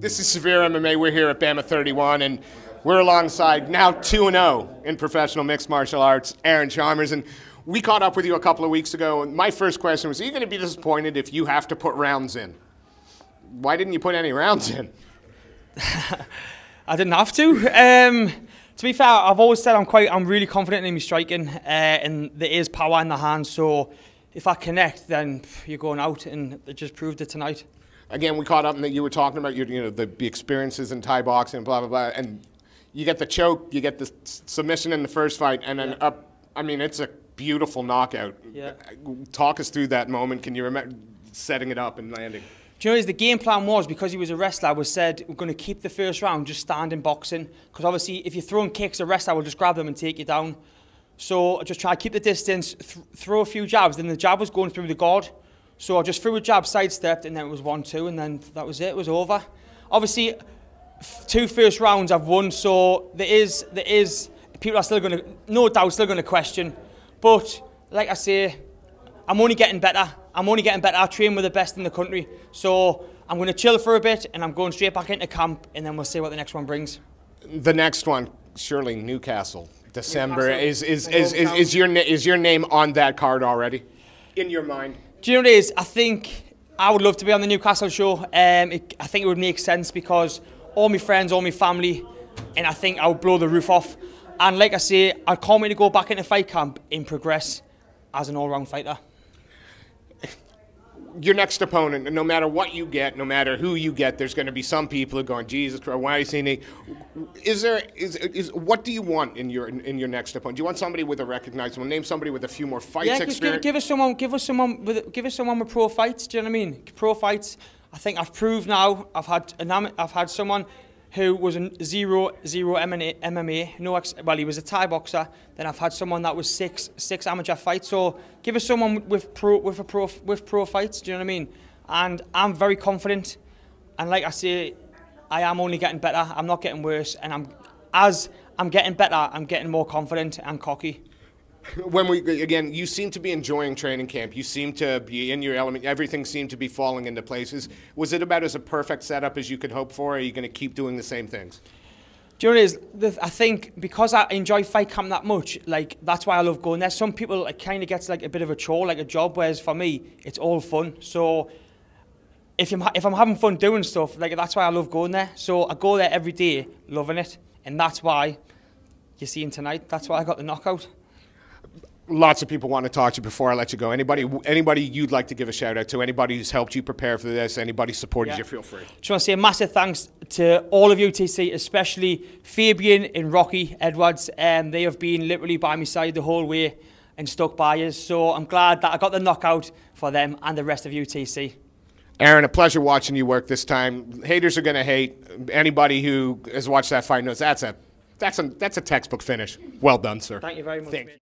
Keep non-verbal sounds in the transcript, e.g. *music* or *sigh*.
This is Severe MMA. We're here at BAMMA 31, and we're alongside now 2 0 in professional mixed martial arts, Aaron Chalmers. And we caught up with you a couple of weeks ago, and my first question was Are you going to be disappointed if you have to put rounds in? Why didn't you put any rounds in? *laughs* I didn't have to. Um, to be fair, I've always said I'm quite, I'm really confident in my striking, uh, and there is power in the hands. So if I connect, then you're going out, and it just proved it tonight again, we caught up and that you were talking about your, you know, the, the experiences in Thai boxing blah blah blah, and you get the choke, you get the submission in the first fight, and then yeah. up. I mean, it's a beautiful knockout. Yeah. Talk us through that moment. Can you remember setting it up and landing? Do you know, the game plan was because he was a wrestler, was said we're going to keep the first round just standing boxing because obviously if you're throwing kicks, a wrestler will just grab them and take you down. So I just try to keep the distance, th throw a few jabs. Then the jab was going through the guard. So I just threw a jab, sidestepped, and then it was 1-2, and then that was it. It was over. Obviously, two first rounds I've won, so there is, there is, people are still going to, no doubt, still going to question. But, like I say, I'm only getting better. I'm only getting better. I train with the best in the country. So I'm going to chill for a bit, and I'm going straight back into camp, and then we'll see what the next one brings. The next one, surely Newcastle. December Newcastle. is is, is, is, is your is your name on that card already in your mind? Do you know what it is? I think I would love to be on the Newcastle show. Um, it, I think it would make sense because all my friends, all my family, and I think I would blow the roof off. And like I say, I can't wait to go back into fight camp and progress as an all-round fighter your next opponent, no matter what you get, no matter who you get, there's going to be some people who are going, Jesus Christ, why is he? Is there is, is what do you want in your in your next opponent? Do you want somebody with a recognizable name, somebody with a few more fights yeah, experience? Give, give us someone, give us someone with give us someone with pro fights. Do you know what I mean? Pro fights. I think I've proved now. I've had I've had someone who was a zero zero MMA. No, well, he was a Thai boxer. Then I've had someone that was six six amateur fights. So give us someone with pro with a pro with pro fights. Do you know what I mean? And I'm very confident. And like I say, I am only getting better. I'm not getting worse. And I'm as I'm getting better, I'm getting more confident and cocky when we again, you seem to be enjoying training camp. You seem to be in your element. Everything seemed to be falling into places. Was it about as a perfect setup as you could hope for? Or are you going to keep doing the same things? Do you know? I think because I enjoy fight camp that much, like that's why I love going there. Some people it kind of gets like a bit of a chore, like a job, whereas for me, it's all fun. So if I'm if I'm having fun doing stuff, like that's why I love going there. So I go there every day, loving it, and that's why you're seeing tonight. That's why I got the knockout lots of people want to talk to you before I let you go. Anybody, anybody you'd like to give a shout out to? Anybody who's helped you prepare for this? Anybody supported yeah. you? Feel free. Just want to say a massive thanks to all of UTC, especially Fabian and Rocky Edwards. Um, they have been literally by my side the whole way and stuck by us. So I'm glad that I got the knockout for them and the rest of UTC. Aaron, a pleasure watching you work this time. Haters are going to hate. Anybody who has watched that fight knows that's a that's a that's a textbook finish. Well done, sir. Thank you very much.